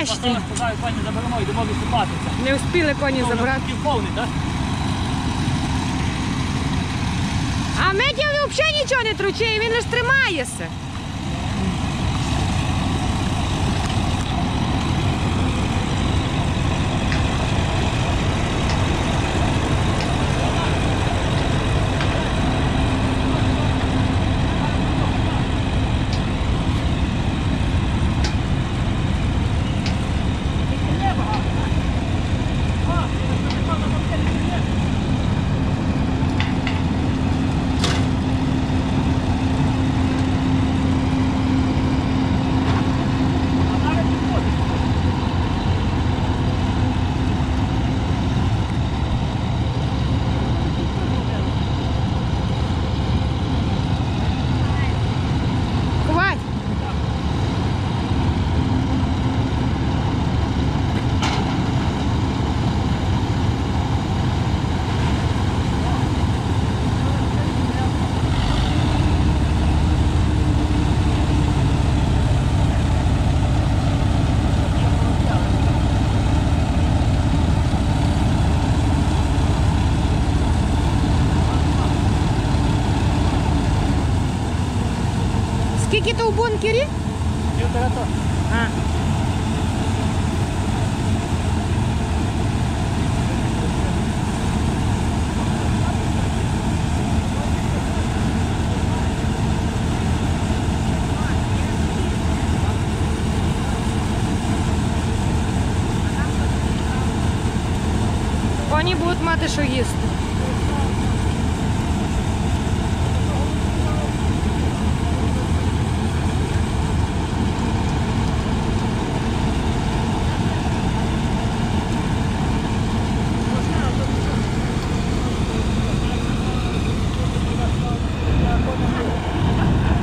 Нарешті. Сказали, пані заберемо, йдемо виступатися. Не встигли коні забрати. повний, так? А медіа взагалі нічого не тручає, він лише тримається. Скільки то в бункері? Півтора то. А. Коні будуть мати що їсти.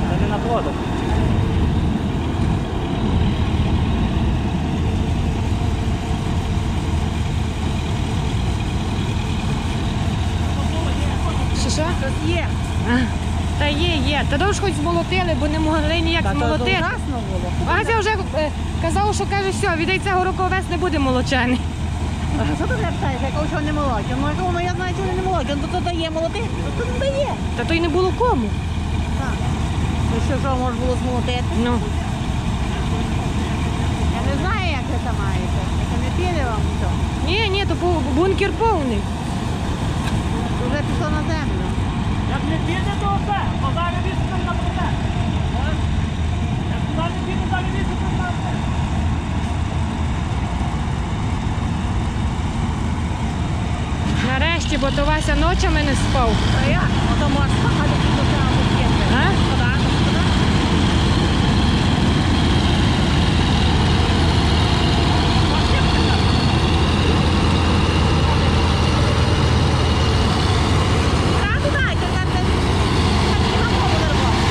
Це не на продаж. Що що? Є. А, Та Та довж хоч змолотили, бо не могли ніяк змолотити. ужасно було. Вася вже е, казав, що каже, все, віддай цього року овес не буде молочений. А що ти мене питаєш, я кажу, не? Він каже, ну я знаю, що вони не молодь. Ну то дає молоти, то не дає. Та то й не було кому. Так. Ну що, що може було змолотити? Ну, Я не знаю, як ви це маєте. Це не піде вам все. ні, ні, то бу- бункер повний. Вже пішло на землю. Не піде, до ОПЕ, Бо зараз вісім на все. Як туди не піде, зараз вісім на все. Нарешті, бо то Вася ночами не спав. А я, а то можна пустити. А? Шкода, шкода. Зразу дайте, так, так, так, не на мову нормально.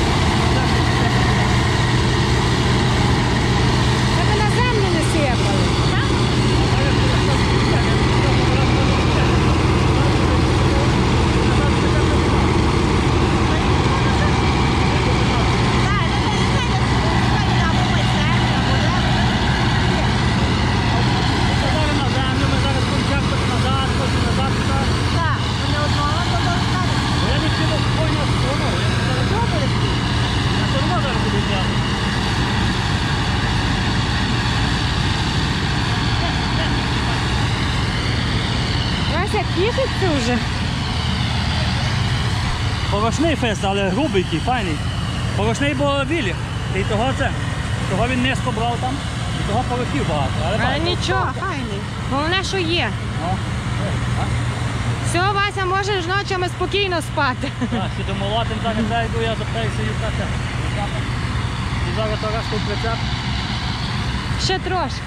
Тебе на землю не сипали. Так? Так, так, так, так, так, або майстерня, або де. Це зараз на землю, ми зараз кончак назад, потім назад, туди. Так, мене одного, то то так. Бо Я не піду коня в сторону. Я зараз Що буде? я все одно зараз буду взяти. Вася тішиться вже. Порошний фест, але грубий такий, файний. Порошний було білі. І того це. Того він низько брав там, і того порохів багато. Але Але нічого. Файний. Головне, що є. Ну, Все, Вася, можеш ночами спокійно спати. так, сюди молотим, зараз зайду, я запрейся і так. І зараз то раз тут прицеп. Ще трошки.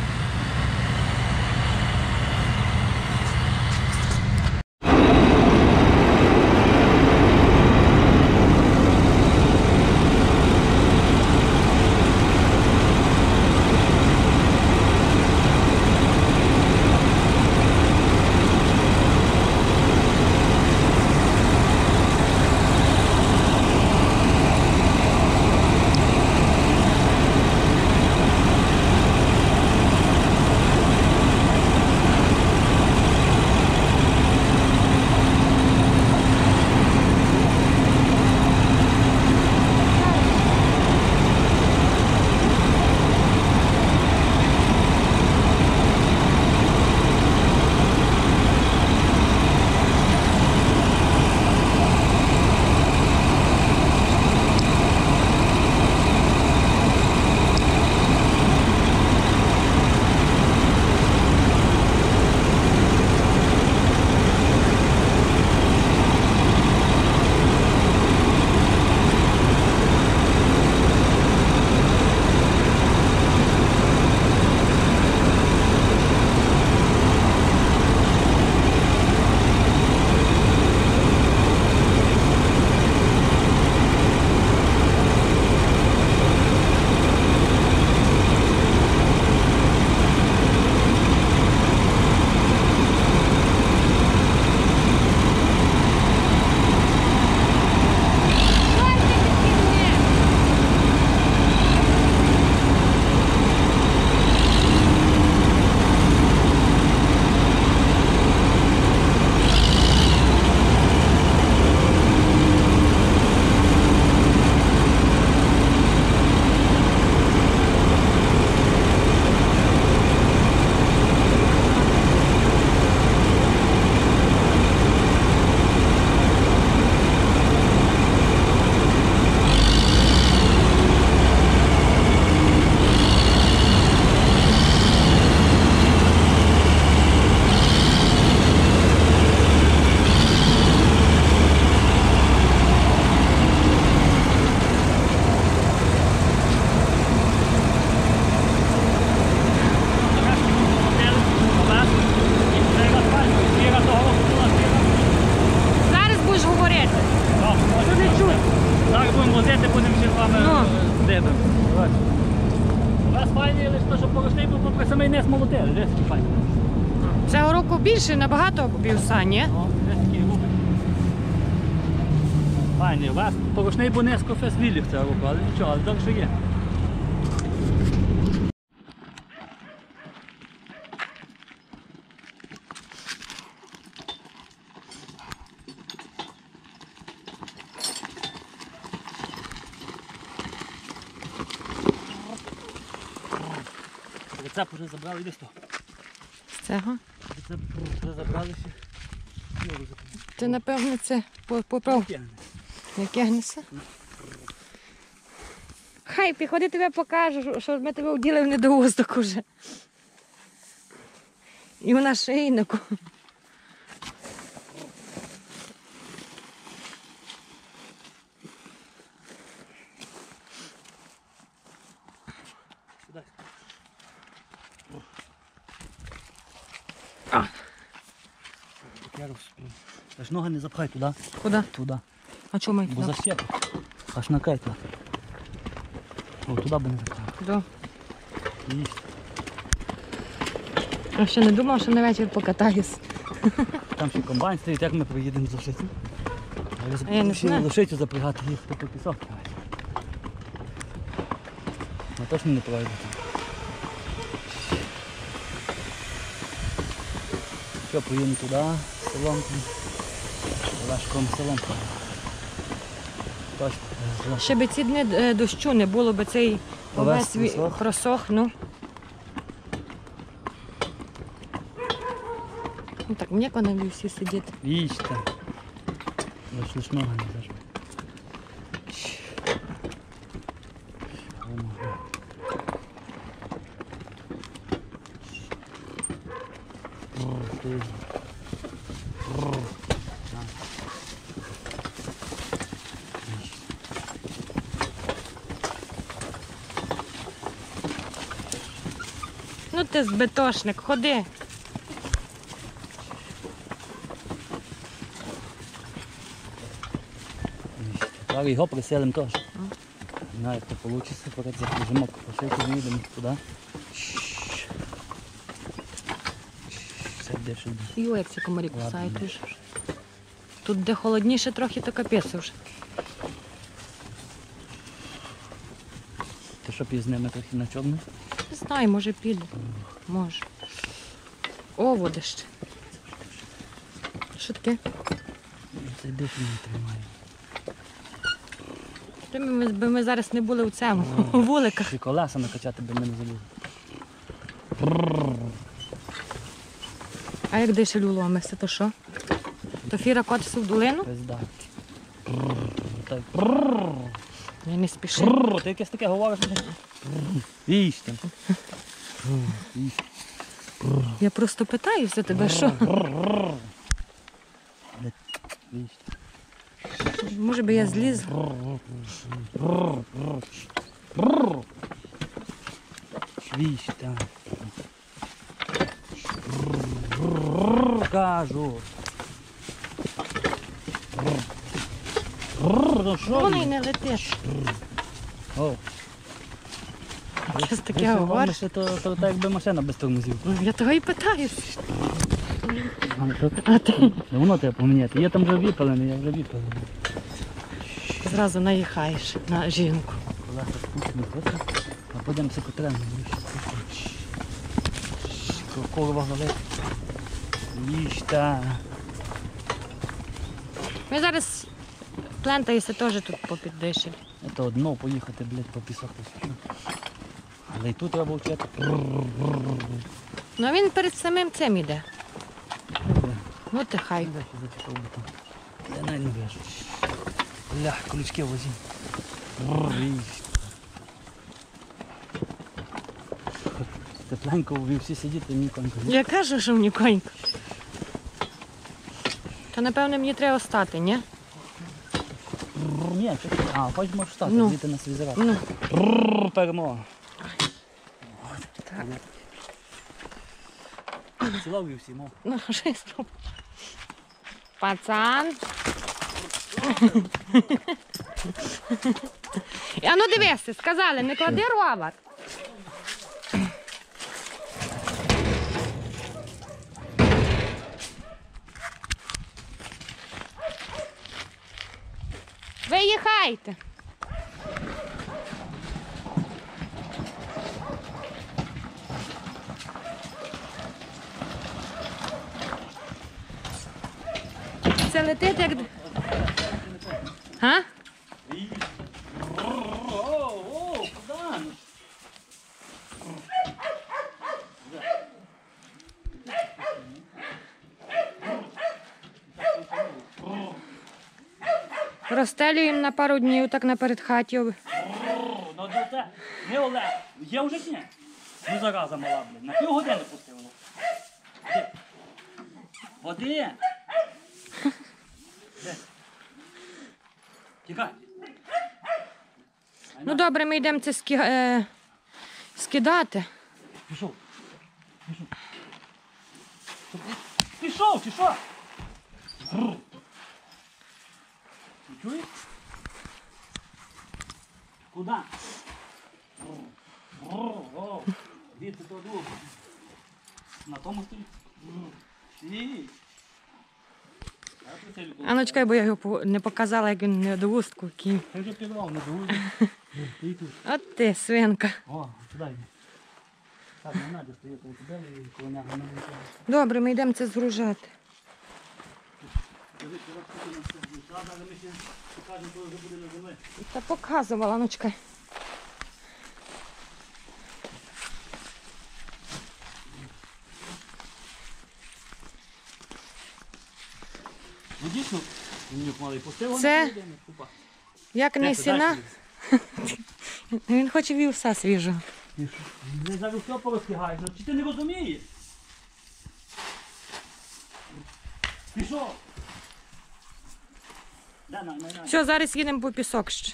Більше набагато вівса, ні? Губи. Файний, у вас порушний був низько фесвілів цього року, але нічого, але так що є. Рецепт вже забрали, іди сто. З цього. Рецепт вже забрали ще. Ну, вже Ти, напевно, це по- попав. Не тягнешся? Хай підходи тебе покажу, що ми тебе вділи в недоуздок уже. І вона нашийнику. Сюди. А. Я роз... Аж ноги не запхай туди. Куди? Туди. А чому Бо ми защепи. Аж на кайта. О, туди би не туди? Їсть. Я ще не думав, що на вечір покатаюсь. Там ще комбайн стоїть, як ми приїдемо за шицю. А я не знаю. лошицю запрягати, їхати по пісок. Ми точно не пройдемо. Що, поїдемо туди, соломком. Точно. зло. Ще би ці дні е, дощу не було, бо цей Овес просох. просох, ну. Ну так, м'яко на всі сидіти. Їжте. Лиш ноги не зажми. Ну ти збитошник, ходи. Так, його приселимо теж. Не знаю, як то вийде, перед запряжемо пошити, виїдемо туди. Все йде. Йо, як ці комарі Ладно. кусають. ти ж. Тут де холодніше трохи, то капець вже. Ти що під з ними трохи на чорну? Знаю, може піду. Може. О, водище. Що таке? Це не тримає. Ми, ми, би ми зараз не були у цьому, у вуликах. Ще колеса накачати би ми не забули. А як дишель уломився, то що? То фіра котиться в долину? Пизда. Я не спішив. Ти якесь таке говориш? Їсть Я просто питаюся тебе, що? Може би я зліз. Там. Кажу. Ну він? не летить. О, Щось таке говориш. гониш, То, то, так якби машина без тормозів. Ну, Я того і питаюсь. А ти? Давно треба поміняти. Я там вже випалений, я вже випалений. Зразу наїхаєш на жінку. Колеса спущені просто, а потім психотренер. Корова галет. Їж та. Ми зараз плентаюся теж тут попід дишель. Це одно поїхати, блядь, по пісок. Але і тут треба вчити. Ну а він перед самим цим іде. Ну ти хай. Я навіть не вижу. Бля, колючки возім. Тепленько ви всі сидіти, нікого не Я кажу, що мені конька. То напевно мені треба стати, ні? Ні. А, хоч можеш стати, Ну. звідти нас візирати. Ну, перемога. Цілав і всімо. Ну, ну що я? Пацан. А ну дивися, сказали, не клади ровар. Виїхайте. Летить як. А? Розстелюємо на пару днів так наперед хаті. Ну, те. Не Олег. Є вже чи ні? Ну, зараза мала, блін. На півгодини пустило. Де? Води. Тікай. Ну добре, ми йдемо це ски... е... скидати. Пішов. Пішов. Пішов, чи що? Бррр. Ти чуєш? Куди? Звідти то дух. На тому стоїть. Бррр. А ну чекай, бо я його не показала, як він не до вустку кінь. Ти вже піврав, не дуй. От ти, свинка. О, сюди. Так, не треба стояти у тебе і коня не. Добре, ми йдемо це згружати. Та показувала, ну чекай. Ну дійсно, малий пустив. Це- Як не сіна, він хоче вівса свіжого. Не за все порозтягаєш, чи ти не розумієш? Пішов. Да, на, на, на. Все, зараз їдемо по пісок ще.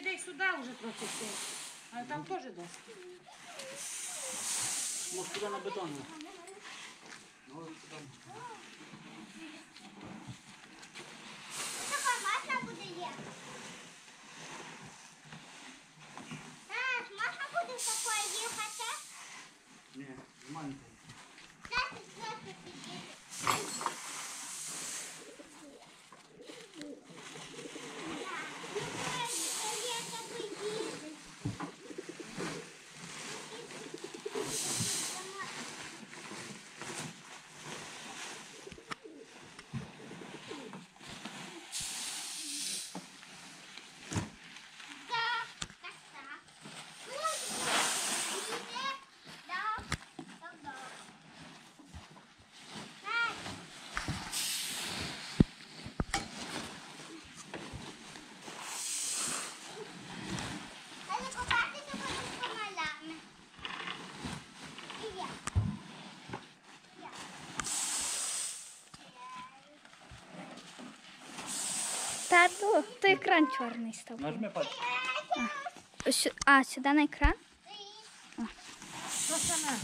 Треба відей сюди вже трохи але там теж досить. Може туди на бетон. Можна буде їхати? Так, можна буде такою їхати? Ні, маленький. Так, так, так. Але купатися будемо з помалями. І я. Я. Тату, то екран чорний став. Нажми пальці. Сю- А, сюди на екран? Що саме?